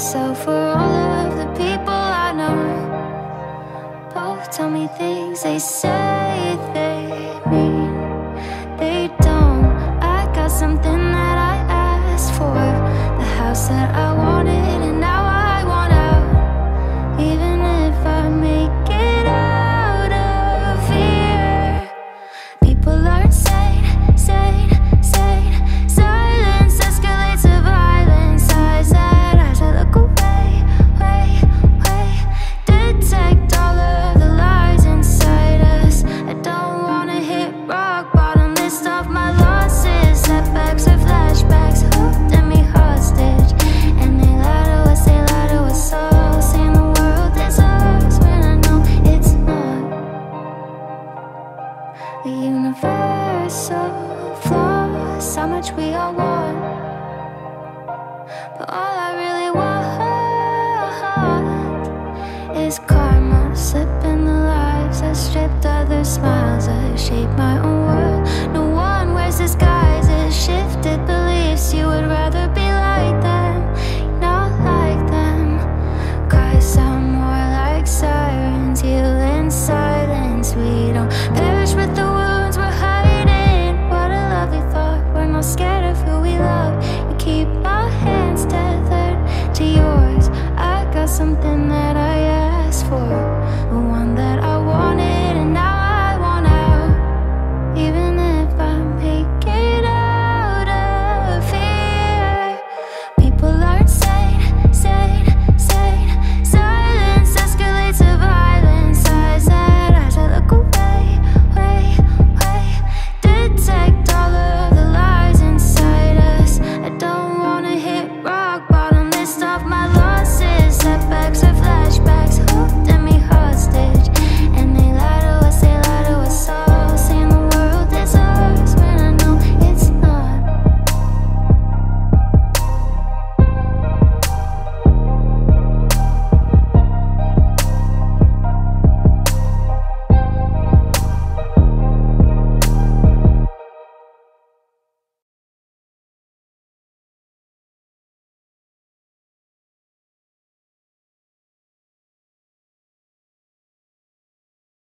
myself for all of the people I know. Both tell me things they say they mean. The universal flaws, how much we all want. But all I really want is karma, slipping the lives that stripped other smiles of shape.